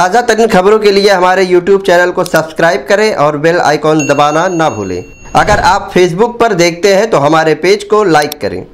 ताज़ा तरीन खबरों के लिए हमारे YouTube चैनल को सब्सक्राइब करें और बेल आइकॉन दबाना ना भूलें। अगर आप Facebook पर देखते हैं तो हमारे पेज को लाइक करें।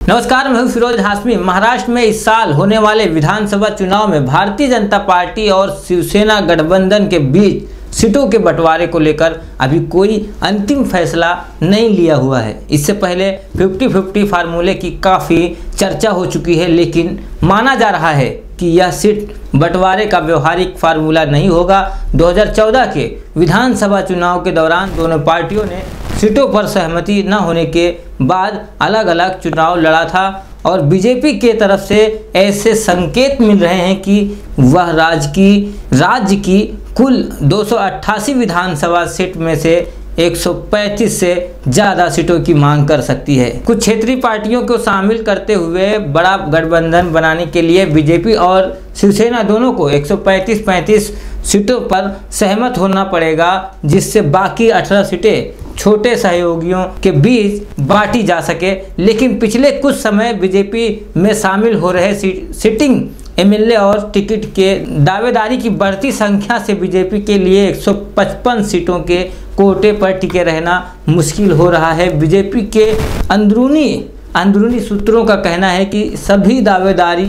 नमस्कार, मैं हूँ फिरोज हाशमी। महाराष्ट्र में इस साल होने वाले विधानसभा चुनाव में भारतीय जनता पार्टी और शिवसेना गठबंधन के बीच सीटों के बंटवारे को लेकर अभी कोई अंतिम फैसला नहीं लिया हुआ है। इससे पहले 50-50 फार्मूले की काफ़ी चर्चा हो चुकी है, लेकिन माना जा रहा है कि यह सीट बंटवारे का व्यवहारिक फार्मूला नहीं होगा। 2014 के विधानसभा चुनाव के दौरान दोनों पार्टियों ने सीटों पर सहमति न होने के बाद अलग अलग चुनाव लड़ा था और बीजेपी के तरफ़ से ऐसे संकेत मिल रहे हैं कि वह राज्य की राज्य की कुल 288 विधानसभा सीट में से 135 से ज़्यादा सीटों की मांग कर सकती है। कुछ क्षेत्रीय पार्टियों को शामिल करते हुए बड़ा गठबंधन बनाने के लिए बीजेपी और शिवसेना दोनों को 135-35 सीटों पर सहमत होना पड़ेगा, जिससे बाकी 18 सीटें छोटे सहयोगियों के बीच बांटी जा सके। लेकिन पिछले कुछ समय बीजेपी में शामिल हो रहे सिटिंग एमएलए और टिकट के दावेदारी की बढ़ती संख्या से बीजेपी के लिए 155 सीटों के कोटे पर टिके रहना मुश्किल हो रहा है। बीजेपी के अंदरूनी अंदरूनी सूत्रों का कहना है कि सभी दावेदारी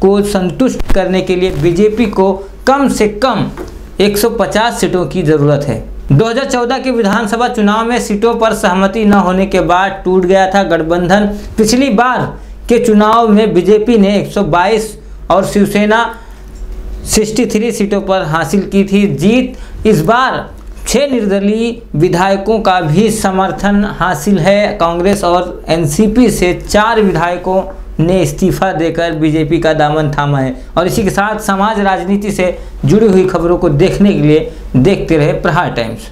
को संतुष्ट करने के लिए बीजेपी को कम से कम 150 सीटों की ज़रूरत है। 2014 के विधानसभा चुनाव में सीटों पर सहमति न होने के बाद टूट गया था गठबंधन। पिछली बार के चुनाव में बीजेपी ने 122 और शिवसेना 63 सीटों पर हासिल की थी जीत। इस बार छह निर्दलीय विधायकों का भी समर्थन हासिल है। कांग्रेस और एनसीपी से चार विधायकों ने इस्तीफा देकर बीजेपी का दामन थामा है। और इसी के साथ समाज राजनीति से जुड़ी हुई खबरों को देखने के लिए देखते रहे प्रहार टाइम्स।